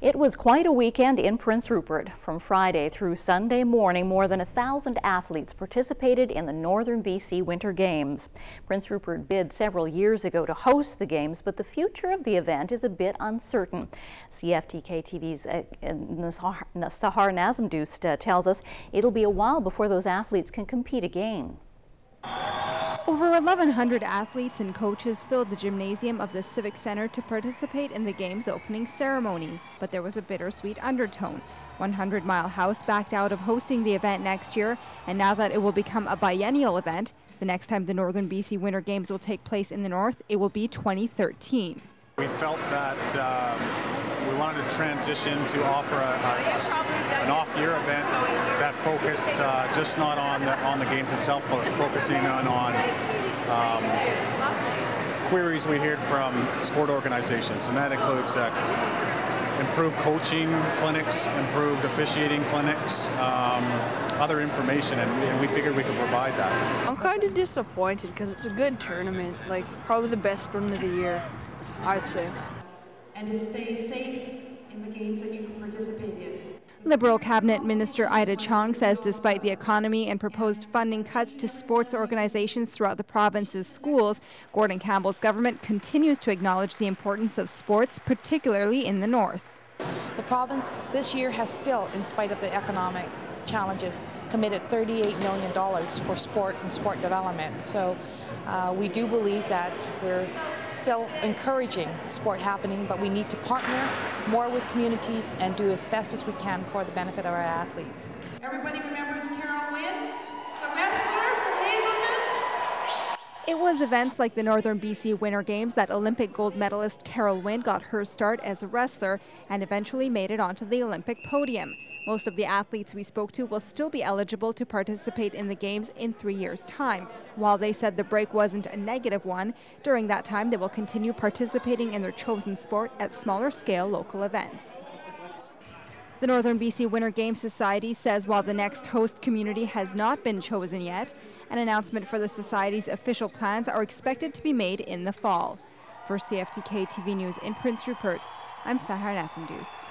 It was quite a weekend in Prince Rupert. From Friday through Sunday morning, more than a thousand athletes participated in the Northern BC Winter Games. Prince Rupert bid several years ago to host the Games, but the future of the event is a bit uncertain. CFTK TV's uh, Sahar Nassimdoost uh, tells us it'll be a while before those athletes can compete again. Over 1,100 athletes and coaches filled the gymnasium of the Civic Center to participate in the game's opening ceremony. But there was a bittersweet undertone. 100 Mile House backed out of hosting the event next year, and now that it will become a biennial event, the next time the Northern BC Winter Games will take place in the north, it will be 2013. We felt that um, we wanted to transition to offer a, a, focused uh, just not on the, on the games itself, but focusing on, on um, queries we heard from sport organizations, and that includes uh, improved coaching clinics, improved officiating clinics, um, other information, and we, and we, figured we could provide that. I'm kind of disappointed because it's a good tournament, like probably the best one of the year. I'd say. And to stay safe in the games that you can participate in. Liberal Cabinet Minister Ida Chong says despite the economy and proposed funding cuts to sports organizations throughout the province's schools, Gordon Campbell's government continues to acknowledge the importance of sports, particularly in the north. The province this year has still, in spite of the economic challenges, committed $38 million for sport and sport development. So uh, we do believe that we're still encouraging sport happening, but we need to partner more with communities and do as best as we can for the benefit of our athletes. Everybody remembers Carol Huynh, the wrestler from Hazelton? It was events like the Northern BC Winter Games that Olympic gold medalist Carol Huynh got her start as a wrestler and eventually made it onto the Olympic podium. Most of the athletes we spoke to will still be eligible to participate in the Games in three years' time. While they said the break wasn't a negative one, during that time they will continue participating in their chosen sport at smaller scale local events. The Northern BC Winter Games Society says while the next host community has not been chosen yet, an announcement for the Society's official plans are expected to be made in the fall. For CFTK TV News in Prince Rupert, I'm Sahar Nassimdoost.